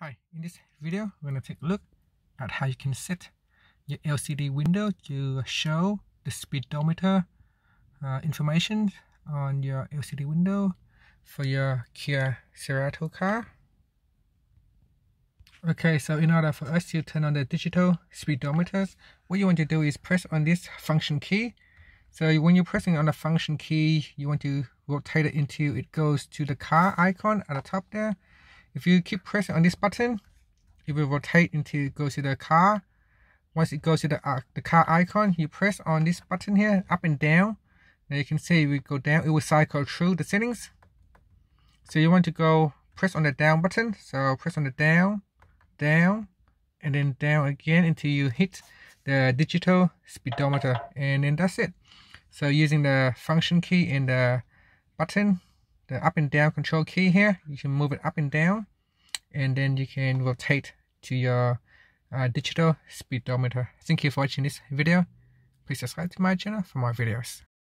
Hi, in this video, we're going to take a look at how you can set your LCD window to show the speedometer uh, information on your LCD window for your Kia Cerato car. Okay, so in order for us to turn on the digital speedometers, what you want to do is press on this function key. So when you're pressing on the function key, you want to rotate it until it goes to the car icon at the top there if you keep pressing on this button, it will rotate until it goes to the car. Once it goes to the, uh, the car icon, you press on this button here, up and down. Now you can see we go down, it will cycle through the settings. So you want to go press on the down button. So press on the down, down, and then down again until you hit the digital speedometer. And then that's it. So using the function key and the button, the up and down control key here. You can move it up and down and then you can rotate to your uh, digital speedometer. Thank you for watching this video. Please subscribe to my channel for more videos